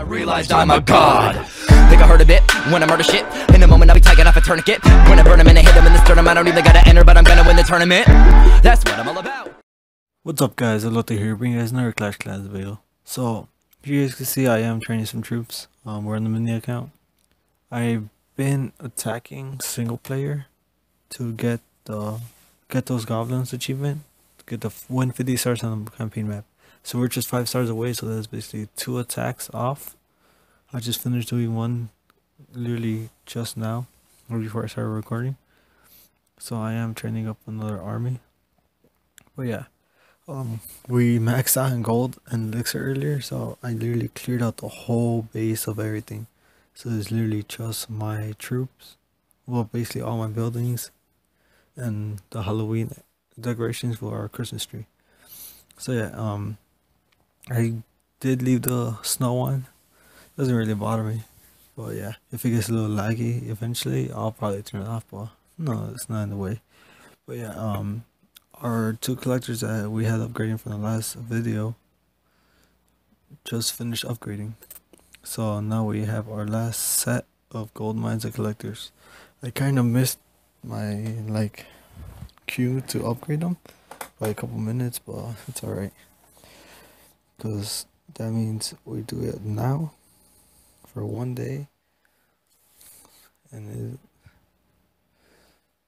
I realized I'm a god. Think I heard a bit when I murder shit. In a moment, I'll be taking off a tourniquet. When I burn him and I hit him in the sternum, I don't even gotta enter, but I'm gonna win the tournament. That's what I'm all about. What's up guys, Elote here, bringing you guys another Clash Clans video. So, if you guys can see, I am training some troops. Um, we're in the mini account. I've been attacking single player to get the get those goblins achievement, get the win 50 stars on the campaign map. So we're just 5 stars away, so that's basically 2 attacks off. I just finished doing one literally just now, or before I started recording. So I am training up another army. But yeah, um, we maxed out in gold and elixir earlier, so I literally cleared out the whole base of everything. So it's literally just my troops, well, basically all my buildings, and the Halloween decorations for our Christmas tree. So yeah, um, I did leave the snow on. Doesn't really bother me. But yeah, if it gets a little laggy eventually, I'll probably turn it off. But no, it's not in the way. But yeah, um, our two collectors that we had upgrading from the last video just finished upgrading. So now we have our last set of gold mines and collectors. I kind of missed my like queue to upgrade them by a couple minutes, but it's alright because that means we do it now for one day. And it,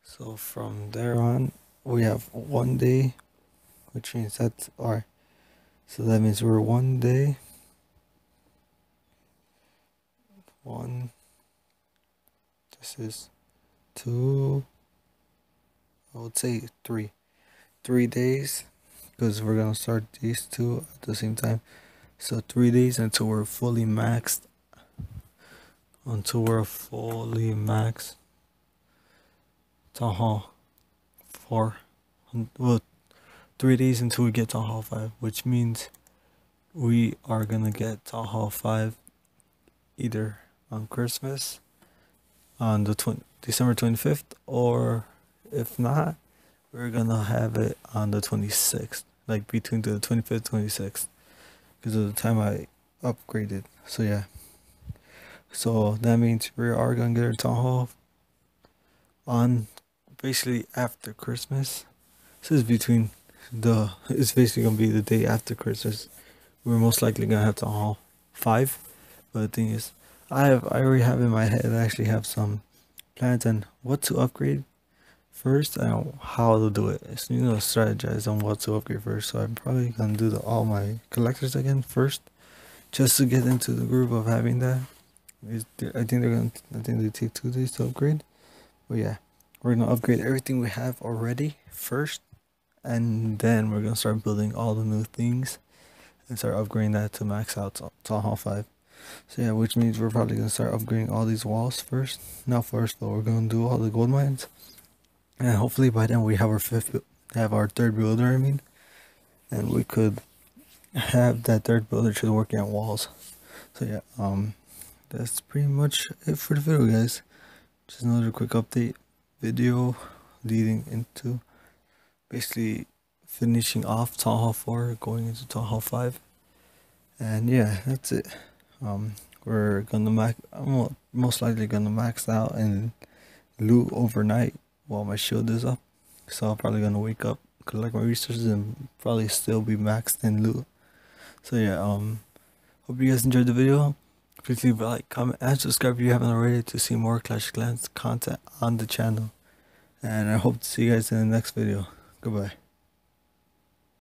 so from there on we have one day which means that's our so that means we're one day. One this is two I would say three three days because we're gonna start these two at the same time. So three days until we're fully maxed. Until we're fully maxed. Town hall four well three days until we get to hall five which means we are gonna get to hall five either on christmas on the 20, december 25th or if not we're gonna have it on the 26th like between the 25th 26th because of the time i upgraded. So yeah. So that means we are gonna get our town hall on basically after christmas. This is between the it's basically gonna be the day after christmas. We're most likely gonna have town hall five but the thing is i have i already have in my head i actually have some plans on what to upgrade first and how to do it. So you know, strategize on what to upgrade first. So I'm probably gonna do the, all my collectors again first, just to get into the groove of having that. I think they're gonna. I think they take two days to upgrade. But yeah, we're gonna upgrade everything we have already first, and then we're gonna start building all the new things, and start upgrading that to max out to, to Hall Five. So yeah, which means we're probably gonna start upgrading all these walls first. Not first, but we're gonna do all the gold mines and hopefully by then we have our fifth have our third builder i mean. And we could have that third builder to working on walls. So yeah um that's pretty much it for the video guys. Just another quick update video leading into basically finishing off town hall 4 going into town hall 5 and yeah that's it. Um we're gonna max i'm most likely gonna max out and loot overnight while my shield is up. So I'm probably gonna wake up, collect my resources, and probably still be maxed in loot. So yeah, um, hope you guys enjoyed the video. Please leave a like, comment, and subscribe if you haven't already to see more Clash Clans content on the channel. And I hope to see you guys in the next video. Goodbye.